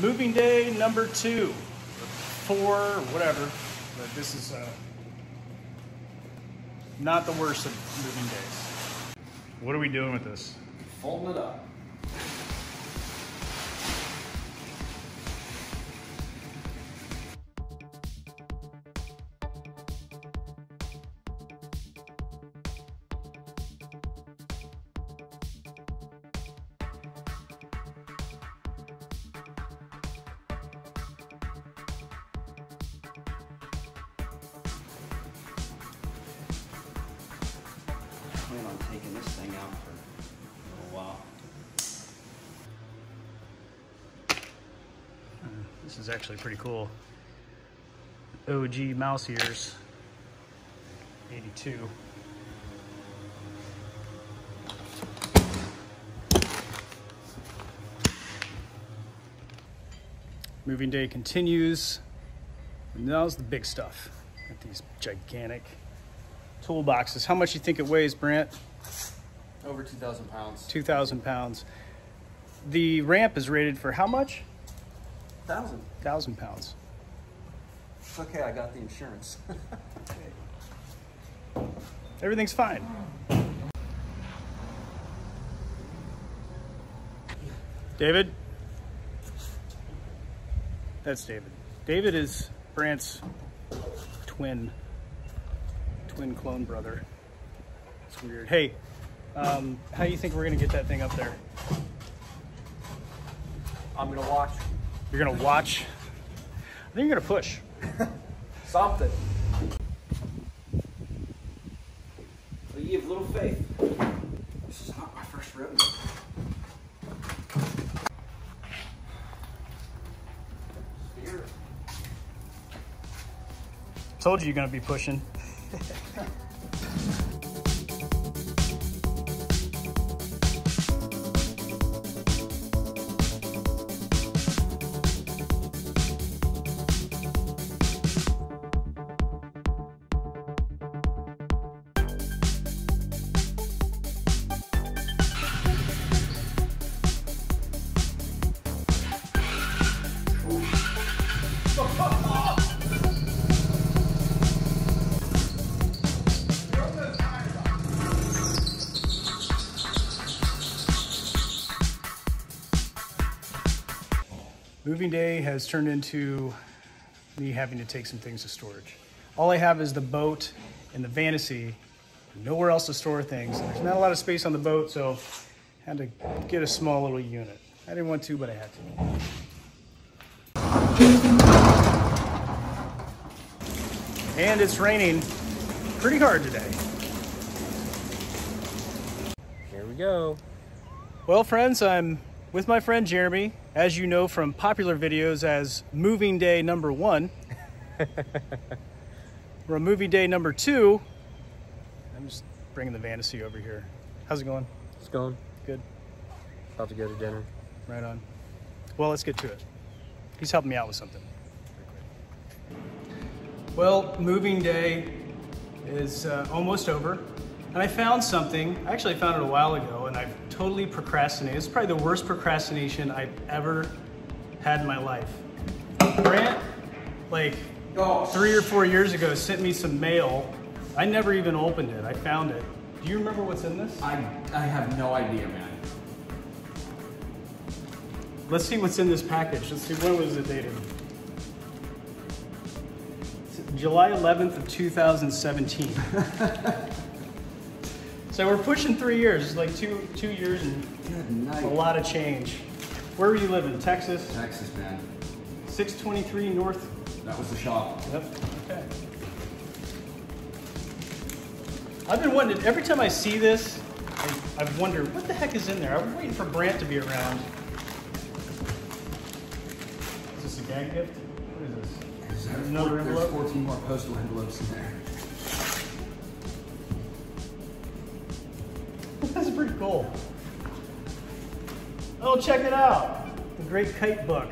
moving day number two, four, whatever. But this is uh, not the worst of moving days. What are we doing with this? Folding it up. Plan on taking this thing out for a little while. Uh, this is actually pretty cool. OG mouse ears, 82. Moving day continues. And now's the big stuff. Got these gigantic toolboxes. How much do you think it weighs, Brant? Over 2,000 pounds. 2,000 pounds. The ramp is rated for how much? 1,000. 1,000 pounds. It's okay, I got the insurance. Everything's fine. David? That's David. David is Brant's twin, twin clone brother. It's weird. Hey, um, how do you think we're gonna get that thing up there? I'm gonna watch You're gonna watch? I think you're gonna push. something. But you have little faith. This is not my first rodeo. Told you you're gonna be pushing. Yeah. Moving day has turned into me having to take some things to storage. All I have is the boat and the Fantasy. Nowhere else to store things. There's not a lot of space on the boat, so I had to get a small little unit. I didn't want to, but I had to. And it's raining pretty hard today. Here we go. Well, friends, I'm with my friend Jeremy, as you know from popular videos as Moving Day number one. We're on Moving Day number two. I'm just bringing the Fantasy over here. How's it going? It's going. Good. About to go to dinner. Right on. Well, let's get to it. He's helping me out with something. Well, moving day is uh, almost over, and I found something. I actually found it a while ago, totally procrastinated. It's probably the worst procrastination I've ever had in my life. Grant, like Oh. three or four years ago, sent me some mail. I never even opened it. I found it. Do you remember what's in this? I, I have no idea, man. Let's see what's in this package. Let's see, when was it dated? July 11th of 2017. so we're pushing three years. It's like two two years and a lot of change. Where were you living? Texas? Texas, man. 623 North. That was the shop. Yep. Okay. I've been wondering, every time I see this, I, I've wondered, what the heck is in there? I'm waiting for Brant to be around. Is this a gag gift? What is this? There's, Another there's envelope? 14 more postal envelopes in there. Oh, check it out. The Great Kite Book.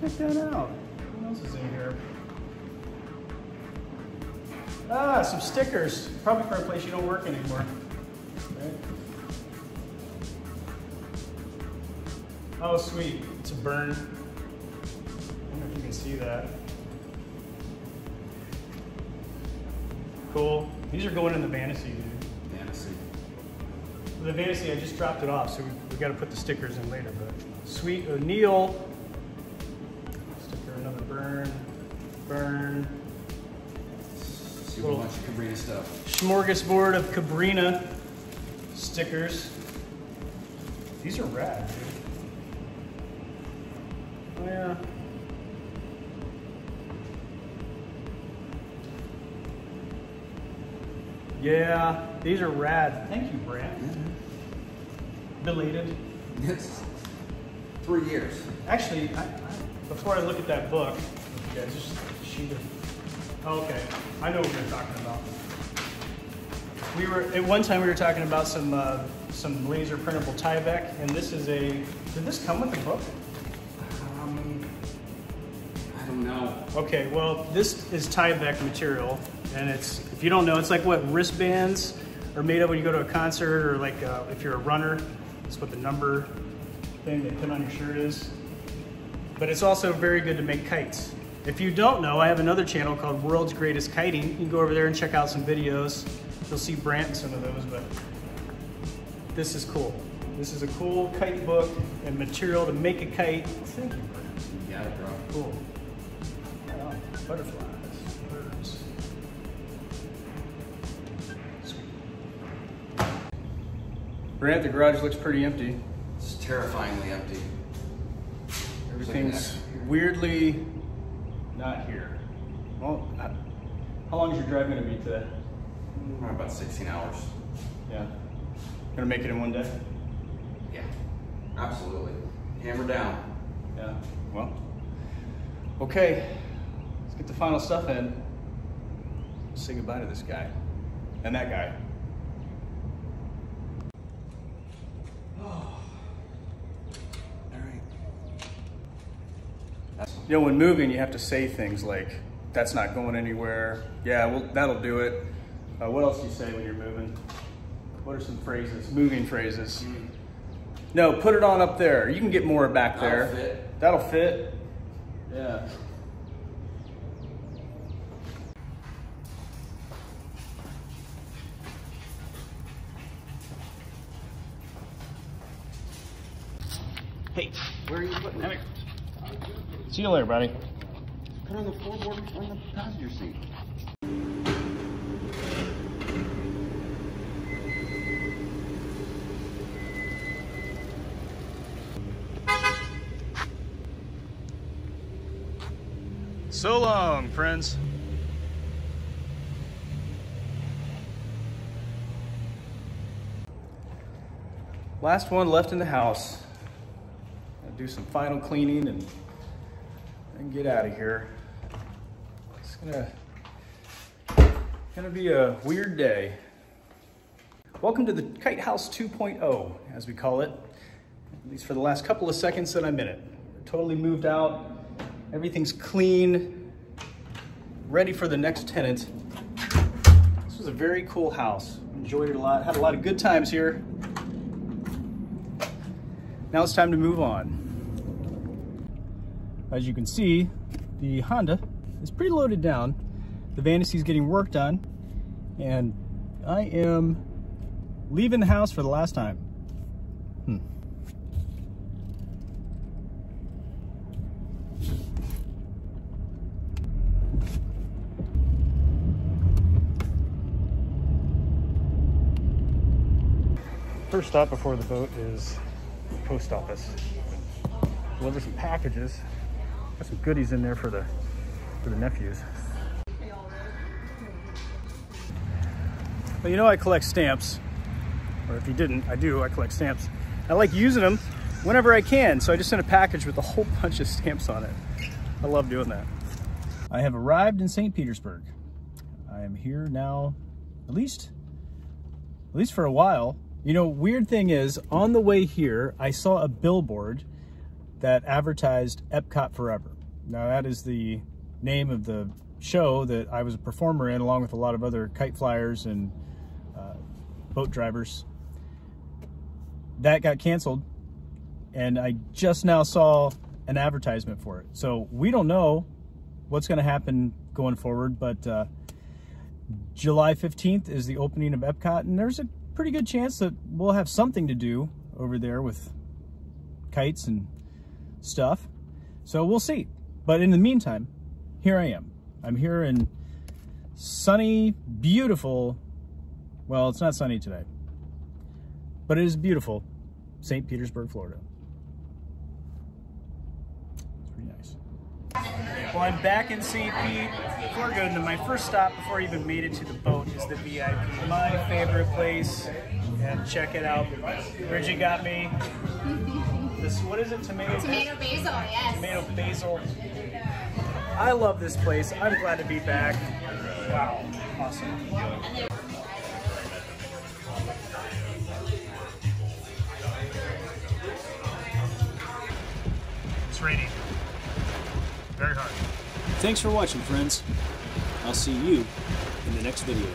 Check that out. What else is in here? Ah, some stickers. Probably for a place you don't work anymore. Right? Oh, sweet. It's a burn. I don't know if you can see that. Cool. These are going in the Fantasy, dude. The Fantasy, I just dropped it off, so we, we got to put the stickers in later. But sweet O'Neill. Sticker, another burn. Burn. See bunch of Cabrinha stuff. Smorgasbord of Cabrinha stickers. These are rad, dude. Oh, yeah. Yeah, these are rad. Thank you, Brant. Mm-hmm. Belated. It's three years. Actually, I, I, before I look at that book, yeah, just shoot it. Oh, okay, I know what we're talking about. We were at one time we were talking about some uh, some laser printable Tyvek, and this is a. Did this come with the book? Um, I don't know. Okay, well, this is Tyvek material, and it's if you don't know, it's like what wristbands are made of when you go to a concert, or like uh, if you're a runner, it's what the number thing they put on your shirt is. But it's also very good to make kites. If you don't know, I have another channel called World's Greatest Kiting. You can go over there and check out some videos. You'll see Brant in some of those, but this is cool. This is a cool kite book and material to make a kite. Thank you, Brant. You got it, bro. Cool. Oh, butterflies, Brant, the garage looks pretty empty. It's terrifyingly empty. Everything's weirdly not here. Well, I- how long is your drive gonna be today? Mm, About 16 hours. Yeah. Gonna make it in one day? Yeah, absolutely. Hammer down. Yeah. Well, okay. Let's get the final stuff in. Say goodbye to this guy and that guy. All right. That's You know, when moving, you have to say things like, that's not going anywhere. Yeah, well, that'll do it. Uh, what else do you say when you're moving? What are some phrases, moving phrases? No, put it on up there. You can get more back That'll there. fit. That'll fit. Yeah. Hey, Where are you putting it? See you later, buddy. Put on the floorboard on the passenger seat. So long, friends. Last one left in the house. Gonna do some final cleaning and, and get out of here. It's gonna, gonna be a weird day. Welcome to the Kite House 2.0, as we call it, at least for the last couple of seconds that I'm in it. Totally moved out, everything's clean, ready for the next tenant. This was a very cool house. Enjoyed it a lot, had a lot of good times here. Now it's time to move on. As you can see, the Honda is pretty loaded down. The Fantasy is getting work done, and I am leaving the house for the last time. Hmm. First stop before the boat is post office. Deliver some packages. Got some goodies in there for the for the nephews. Well, you know I collect stamps, or if you didn't, I do. I collect stamps. I like using them whenever I can, so I just sent a package with a whole bunch of stamps on it. I love doing that. I have arrived in St. Petersburg. I am here now, at least, at least for a while. You know, weird thing is, on the way here, I saw a billboard that advertised Epcot Forever. Now, that is the name of the show that I was a performer in, along with a lot of other kite flyers and uh, boat drivers. That got canceled, and I just now saw an advertisement for it. So we don't know what's going to happen going forward, but uh, July 15th is the opening of Epcot, and there's a pretty good chance that we'll have something to do over there with kites and stuff. So we'll see. But in the meantime, here I am. I'm here in sunny, beautiful, well, it's not sunny today, but it is beautiful, St. Petersburg, Florida. It's pretty nice. Well, I'm back in St. Pete, Florida, and my first stop before I even made it to the boat is the VIP. My favorite place, and check it out. Bridget got me this, what is it, tomato? Tomato basil, yes. Tomato basil. I love this place. I'm glad to be back. Wow, awesome. It's raining. Very hard. Thanks for watching, friends. I'll see you in the next video.